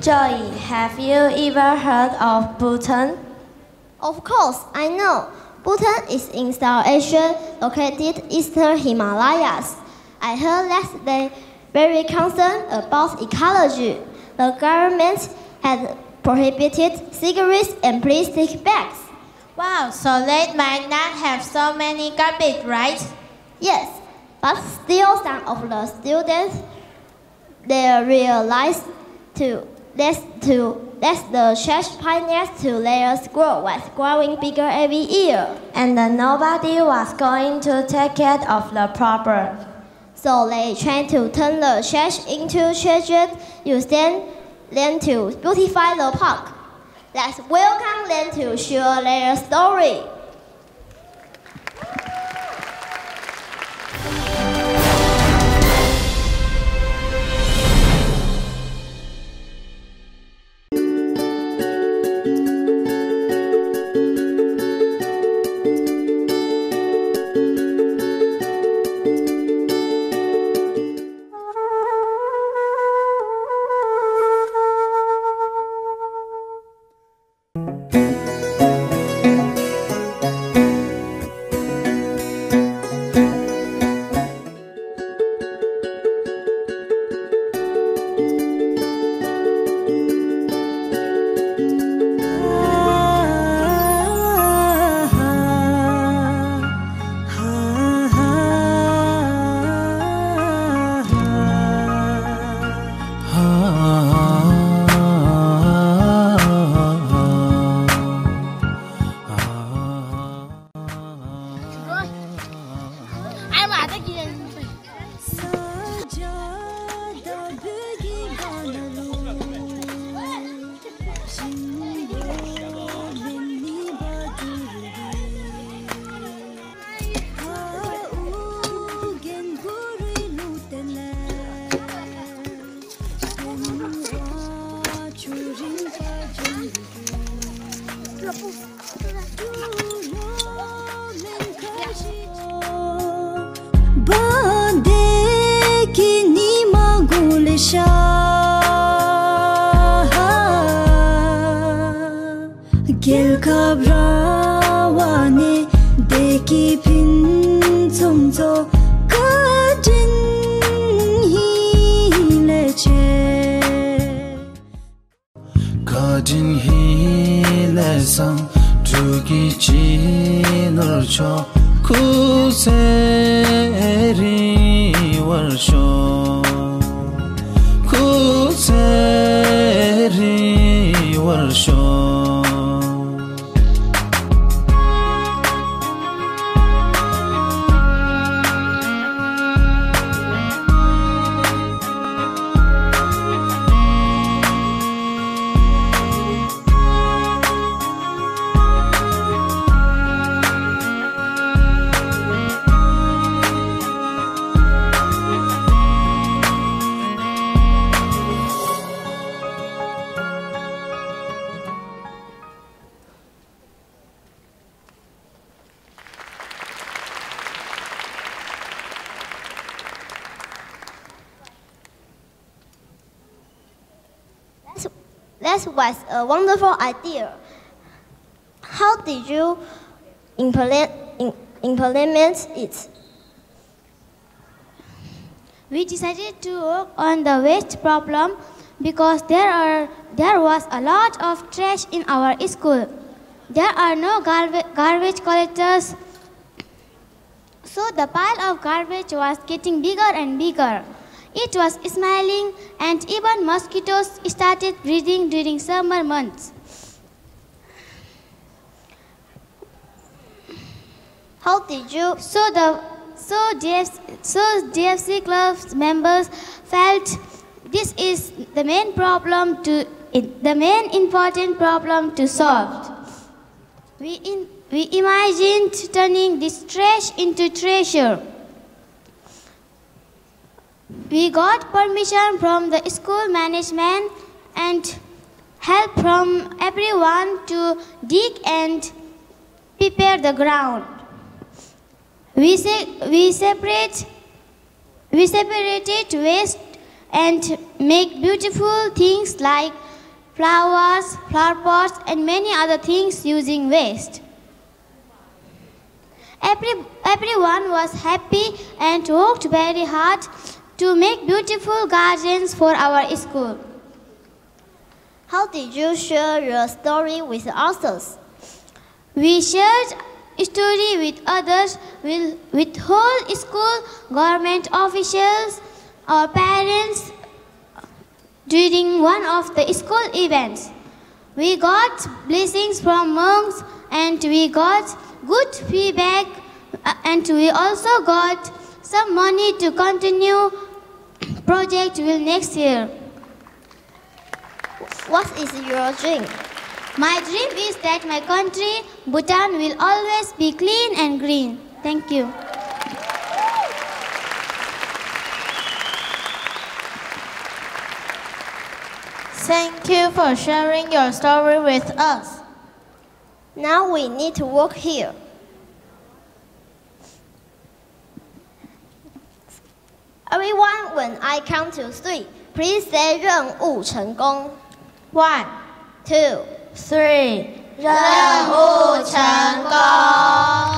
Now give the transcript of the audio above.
Joy, have you ever heard of Bhutan? Of course, I know. Bhutan is in South Asia, located eastern Himalayas. I heard that they very concerned about ecology. The government had prohibited cigarettes and plastic bags. Wow, so they might not have so many garbage, right? Yes, but still some of the students they realized to that's to that's the church pioneers to let us grow was growing bigger every year. And nobody was going to take care of the problem. So they tried to turn the church into churches, use them, them to beautify the park. Let's welcome them to share their story. ki pin tsum tso ka jin hi le che ka jin hi le sang tu ki chi nor cho ku se ri war sho ku se ri war sho That was a wonderful idea. How did you implement, it? We decided to work on the waste problem because there, are, there was a lot of trash in our school. There are no garbage collectors, so the pile of garbage was getting bigger and bigger. It was smiling and even mosquitoes started breeding during summer months. How did you? So the so DFC, so DFC club members felt this is the main problem to the main important problem to solve. We in, we imagined turning this trash into treasure. We got permission from the school management and help from everyone to dig and prepare the ground. We, se we separate we separated waste and make beautiful things like flowers, flower pots, and many other things using waste. Every, everyone was happy and worked very hard to make beautiful gardens for our school. How did you share your story with others? We shared story with others, with, with whole school, government officials, our parents during one of the school events. We got blessings from monks and we got good feedback and we also got some money to continue project will next year. What is your dream? My dream is that my country, Bhutan, will always be clean and green. Thank you. Thank you for sharing your story with us. Now we need to work here. When I count to three, please say 任务成功. One, Two, three. 任务成功。